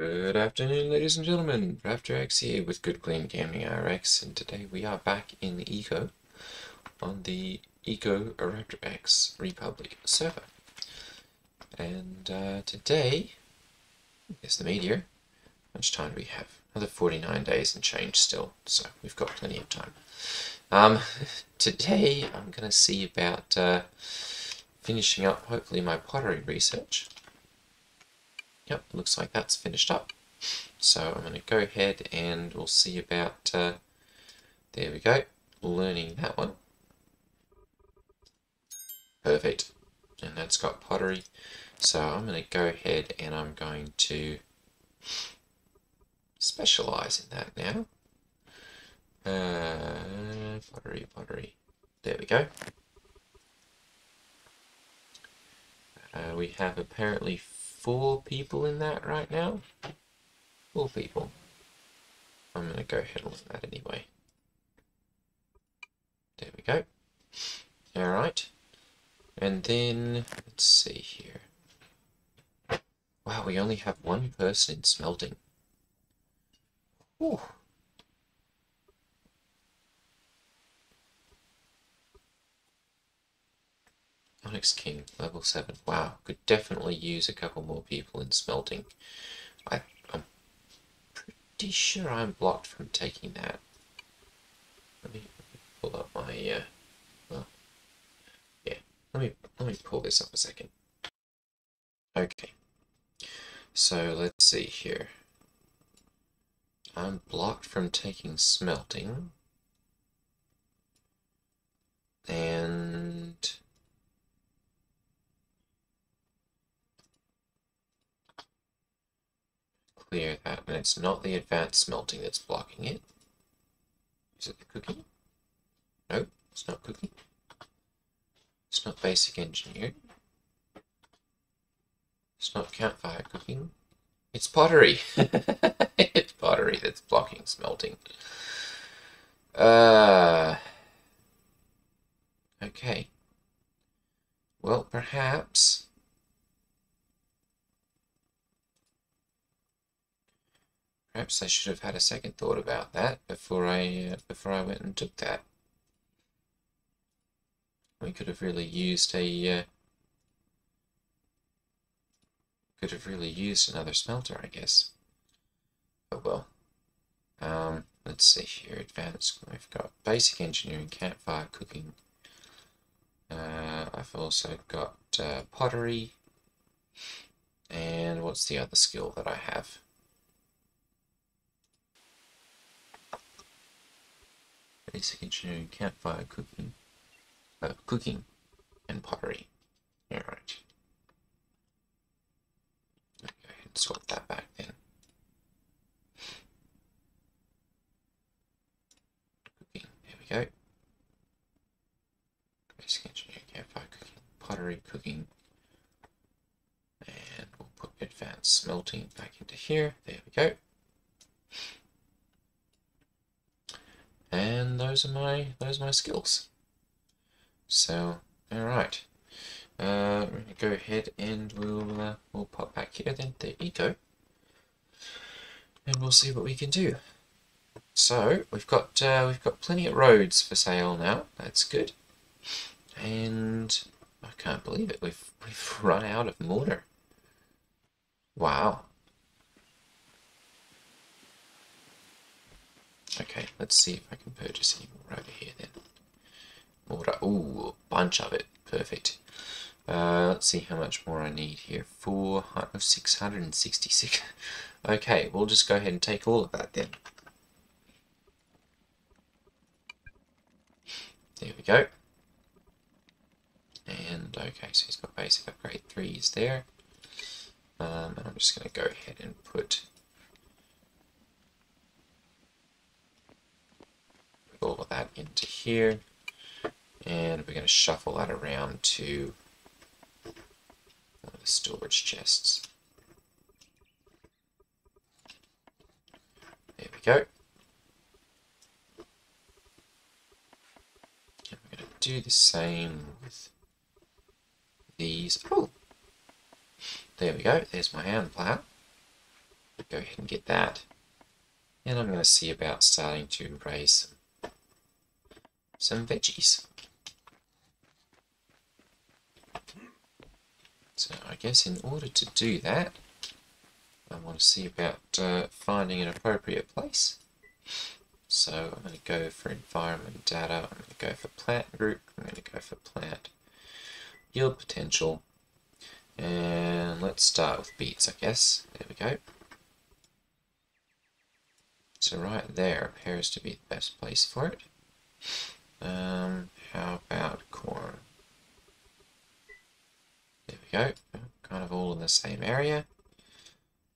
Good afternoon, ladies and gentlemen. RaptorX here with Good Clean Gaming RX, and today we are back in the Eco on the Eco RaptorX Republic server. And uh, today is the meteor. How much time do we have? Another 49 days and change still, so we've got plenty of time. Um, today I'm going to see about uh, finishing up, hopefully, my pottery research. Yep, looks like that's finished up. So I'm going to go ahead and we'll see about, uh, there we go, learning that one. Perfect. And that's got pottery. So I'm going to go ahead and I'm going to specialize in that now. Uh, pottery, pottery. There we go. Uh, we have apparently four people in that right now. Four people. I'm going to go ahead with that anyway. There we go. Alright. And then, let's see here. Wow, we only have one person in smelting. Whew. Onyx King, level 7. Wow, could definitely use a couple more people in smelting. I, I'm pretty sure I'm blocked from taking that. Let me, let me pull up my, uh, well, yeah, let me, let me pull this up a second. Okay, so let's see here. I'm blocked from taking smelting. And clear that, and it's not the advanced smelting that's blocking it. Is it the cooking? No, it's not cooking. It's not basic engineering. It's not campfire cooking. It's pottery. it's pottery that's blocking smelting. Uh, okay. Well, perhaps Perhaps I should have had a second thought about that before I uh, before I went and took that. We could have really used a uh, could have really used another smelter, I guess. Oh well. Um, let's see here. Advanced. We've got basic engineering, campfire cooking. Uh, I've also got uh, pottery. And what's the other skill that I have? Basic engineering, campfire, cooking, uh, cooking, and pottery. Alright. Go ahead and sort that back then. Cooking, there we go. Basic engineering, campfire, cooking, pottery, cooking, and we'll put advanced smelting back into here. There we go. and those are my those are my skills. So, all right, uh, we're gonna go ahead and we'll uh, we'll pop back here then the eco, and we'll see what we can do. So we've got uh, we've got plenty of roads for sale now. That's good, and I can't believe it. We've we've run out of mortar. Wow. Okay, let's see if I can purchase any more over here then. More, ooh, a bunch of it. Perfect. Uh, let's see how much more I need here. 400, 666. okay, we'll just go ahead and take all of that then. There we go. And okay, so he's got basic upgrade 3s there. Um, and I'm just going to go ahead and put of that into here. And we're going to shuffle that around to one of the storage chests. There we go. And we're going to do the same with these. Oh! There we go. There's my hand plow. go ahead and get that. And I'm going to see about starting to raise some, some veggies. So I guess in order to do that, I want to see about uh, finding an appropriate place. So I'm going to go for environment data, I'm going to go for plant group, I'm going to go for plant yield potential, and let's start with beets I guess, there we go. So right there appears to be the best place for it. Um, how about corn? There we go, kind of all in the same area.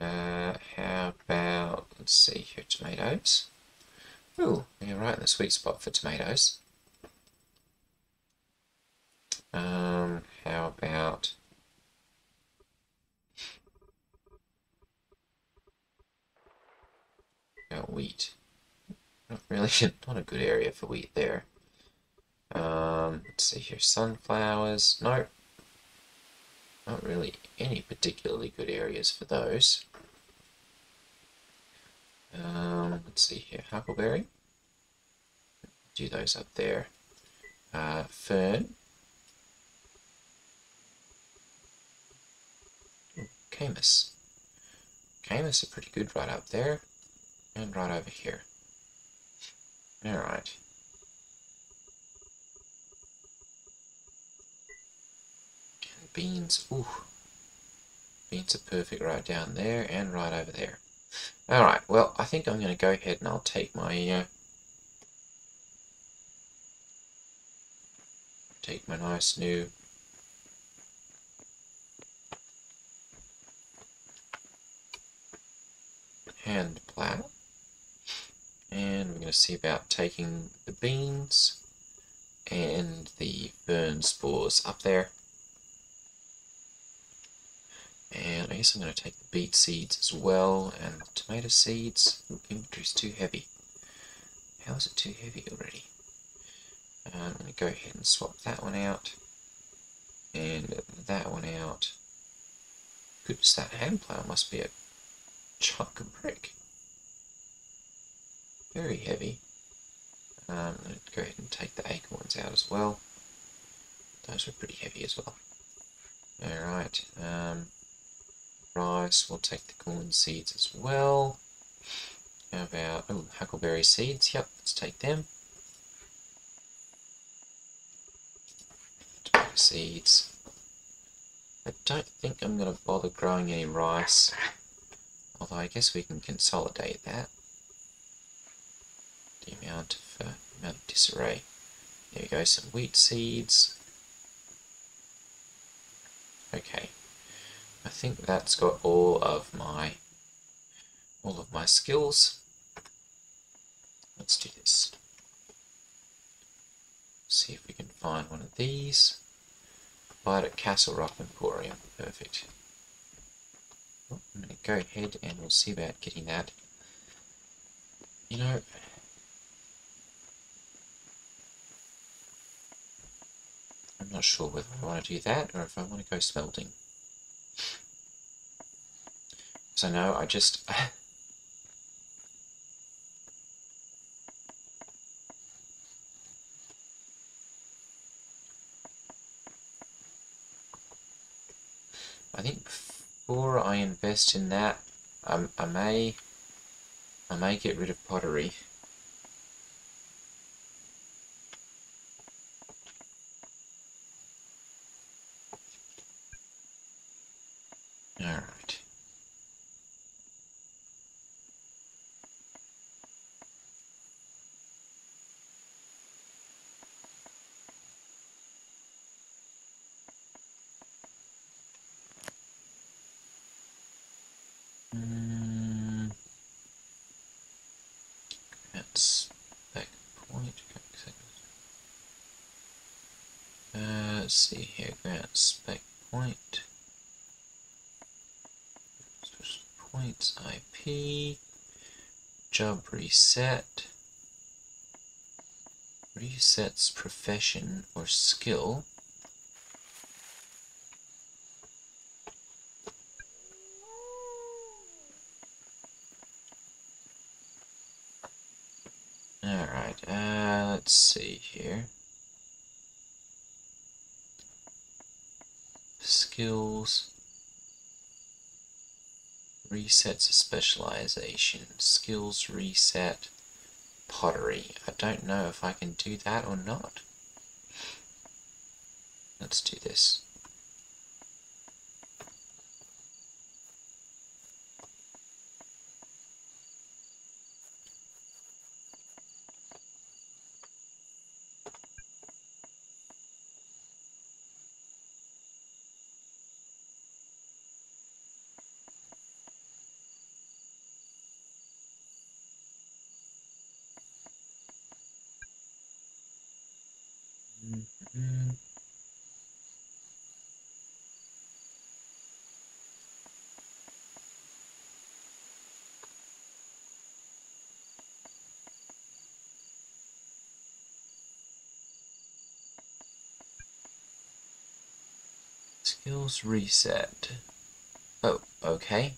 Uh, how about, let's see here, tomatoes. Ooh, you're right in the sweet spot for tomatoes. Um, how about about wheat? Not really, not a good area for wheat there. Let's see here, sunflowers. Nope, not really any particularly good areas for those. Um, let's see here, huckleberry. Do those up there. Uh, fern. Camas. Camas are pretty good right up there. And right over here. Alright. Beans. Ooh. Beans are perfect right down there and right over there. Alright, well, I think I'm going to go ahead and I'll take my... Uh, take my nice new... hand plow. And we're going to see about taking the beans and the fern spores up there. And I guess I'm going to take the beet seeds as well, and the tomato seeds. Ooh, inventory's too heavy. How is it too heavy already? Uh, I'm going to go ahead and swap that one out, and that one out. Goodness, that hand plow must be a chunk of brick. Very heavy. Um, I'm go ahead and take the acorns out as well. Those are pretty heavy as well. Alright, um, rice. We'll take the corn seeds as well. How about, oh, huckleberry seeds. Yep, let's take them. Seeds. I don't think I'm going to bother growing any rice. Although I guess we can consolidate that. The amount of, uh, amount of disarray. There we go, some wheat seeds. Okay. I think that's got all of my all of my skills. Let's do this. See if we can find one of these. Buy at Castle Rock Emporium. Perfect. Oh, I'm going to go ahead and we'll see about getting that. You know, I'm not sure whether I want to do that or if I want to go smelting. So no, I just... I think before I invest in that, I, I may, I may get rid of pottery. Uh, see here, grant spec point. Points IP. Job reset. Resets profession or skill. Uh, let's see here. Skills. Resets a specialization. Skills reset. Pottery. I don't know if I can do that or not. Let's do this. Skills reset. Oh, okay.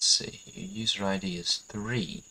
see, user ID is 3.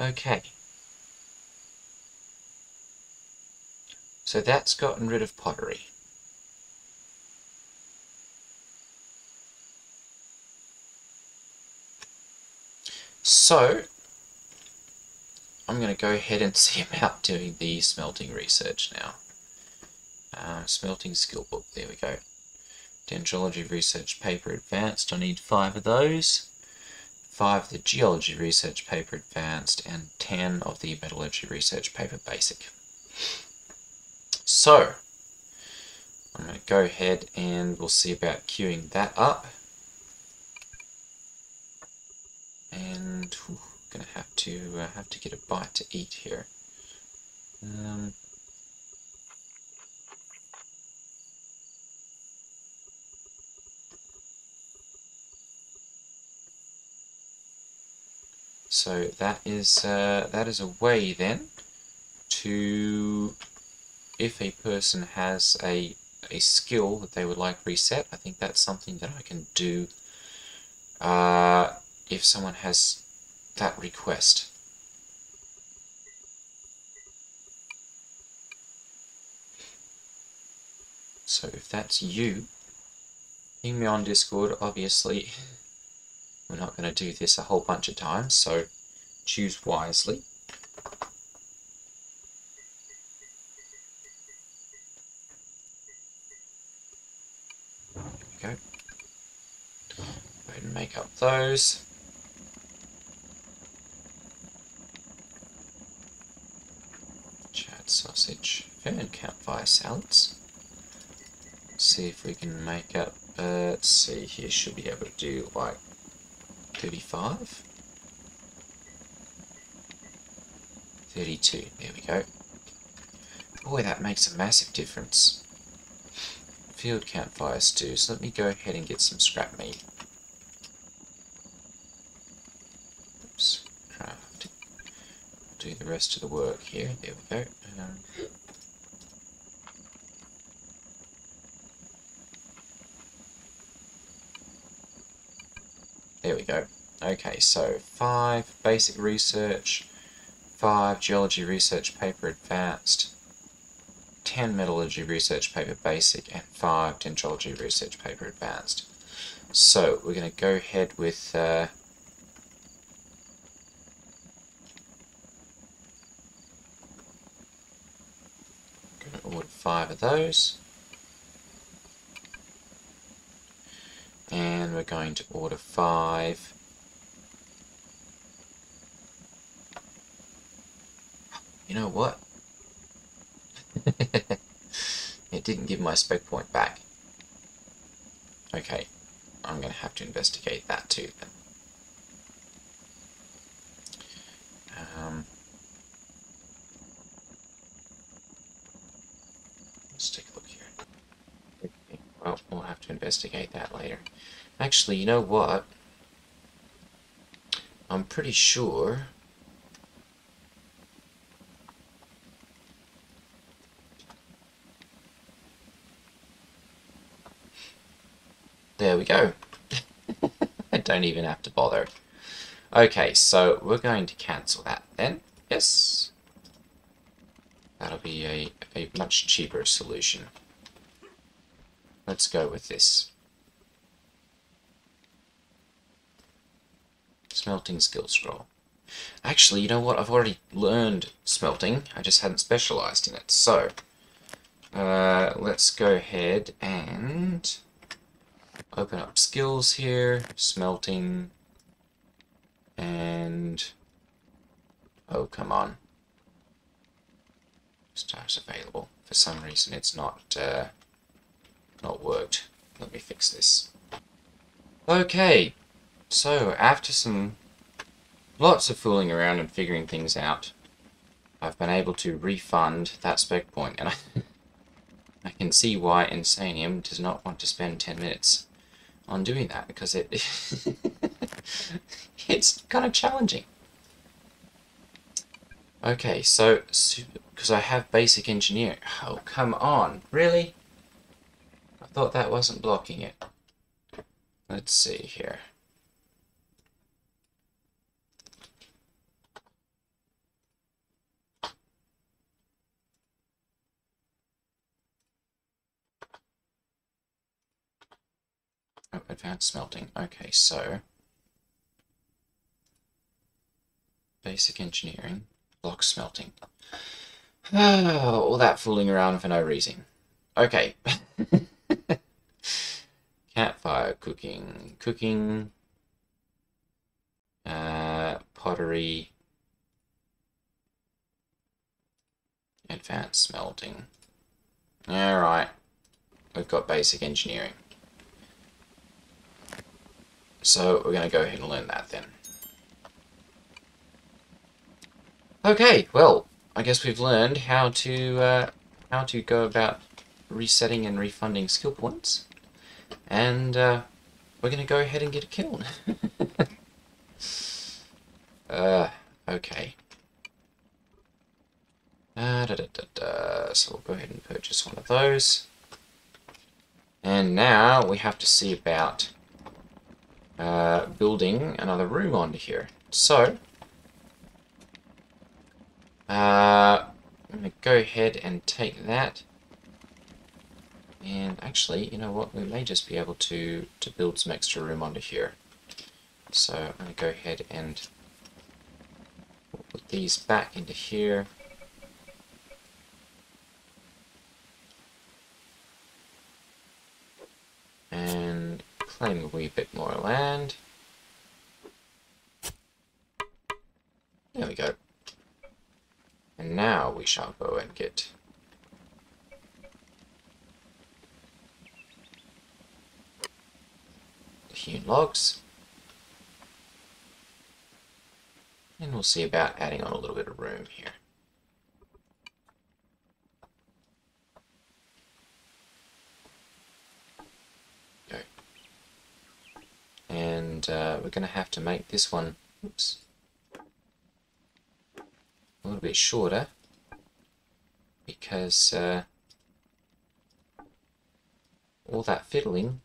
Okay. So that's gotten rid of pottery. So, I'm going to go ahead and see about doing the smelting research now. Uh, smelting skill book, there we go. Dendrology research paper advanced, I need five of those. 5 the Geology Research Paper Advanced, and 10 of the Metallurgy Research Paper Basic. So, I'm going to go ahead and we'll see about queuing that up. And whew, to have to uh, have to get a bite to eat here. Um, So that is uh, that is a way then to if a person has a a skill that they would like reset, I think that's something that I can do uh, if someone has that request. So if that's you, ping me on Discord, obviously. We're not going to do this a whole bunch of times, so choose wisely. There we go. Go ahead and make up those. Chat sausage, fern campfire salads. See if we can make up, uh, let's see here, should be able to do like 35. 32, there we go. Boy, that makes a massive difference. Field campfires too, so Let me go ahead and get some scrap meat. Oops, craft. Do the rest of the work here. There we go. Um, There we go. Okay, so five basic research, five geology research paper advanced, 10 Metallurgy Research Paper Basic and 5 Dendrology Research Paper Advanced. So we're going to go ahead with uh, going to order five of those. And we're going to order five You know what? it didn't give my spec point back. Okay, I'm going to have to investigate that too then. Um, let's take a look here. Well, we'll have to investigate that later. Actually, you know what? I'm pretty sure There we go. I don't even have to bother. Okay, so we're going to cancel that then. Yes. That'll be a, a much cheaper solution. Let's go with this. Smelting skill scroll. Actually, you know what? I've already learned smelting. I just hadn't specialized in it. So, uh, let's go ahead and open up skills here, smelting, and oh come on, stars available. For some reason it's not uh, not worked. Let me fix this. Okay, so after some lots of fooling around and figuring things out, I've been able to refund that spec point, and I, I can see why Insanium does not want to spend 10 minutes on doing that because it it's kind of challenging. Okay, so because I have basic engineering. Oh, come on, really? Thought that wasn't blocking it. Let's see here. Oh, advanced smelting. Okay, so basic engineering, block smelting. Oh, all that fooling around for no reason. Okay. Cooking, cooking, uh, pottery, advanced smelting. Alright, we've got basic engineering. So we're going to go ahead and learn that then. Okay, well, I guess we've learned how to uh, how to go about resetting and refunding skill points, and uh, we're going to go ahead and get a kiln. uh, okay. Uh, da, da, da, da. So we'll go ahead and purchase one of those. And now we have to see about uh, building another room onto here. So, uh, I'm going to go ahead and take that. And actually, you know what, we may just be able to, to build some extra room onto here. So I'm going to go ahead and put these back into here. And claim a wee bit more land. There we go. And now we shall go and get the hewn logs. And we'll see about adding on a little bit of room here. and uh, we're going to have to make this one oops, a little bit shorter because uh, all that fiddling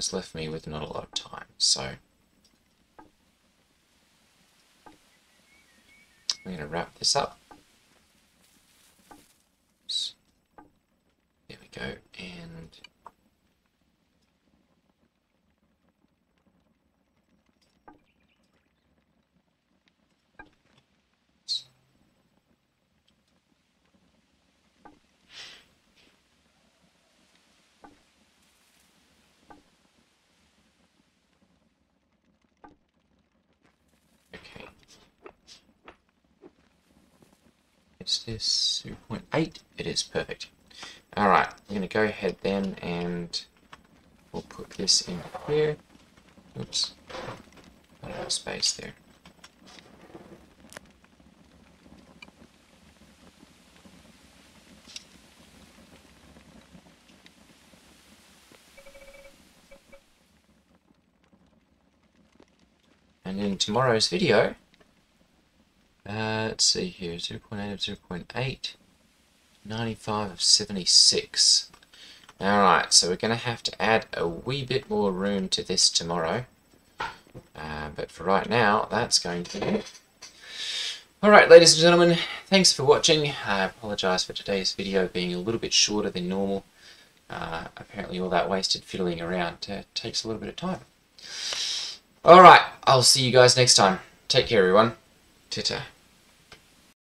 has left me with not a lot of time so I'm going to wrap this up Is this 0.8? It is perfect. Alright, I'm going to go ahead then and we'll put this in here. Oops. Not enough space there. And in tomorrow's video, let's see here, 0 0.8 of 0 0.8, 95 of 76. Alright, so we're going to have to add a wee bit more room to this tomorrow. Uh, but for right now, that's going to be it. Alright, ladies and gentlemen, thanks for watching. I apologise for today's video being a little bit shorter than normal. Uh, apparently all that wasted fiddling around uh, takes a little bit of time. Alright, I'll see you guys next time. Take care, everyone. Ta-ta.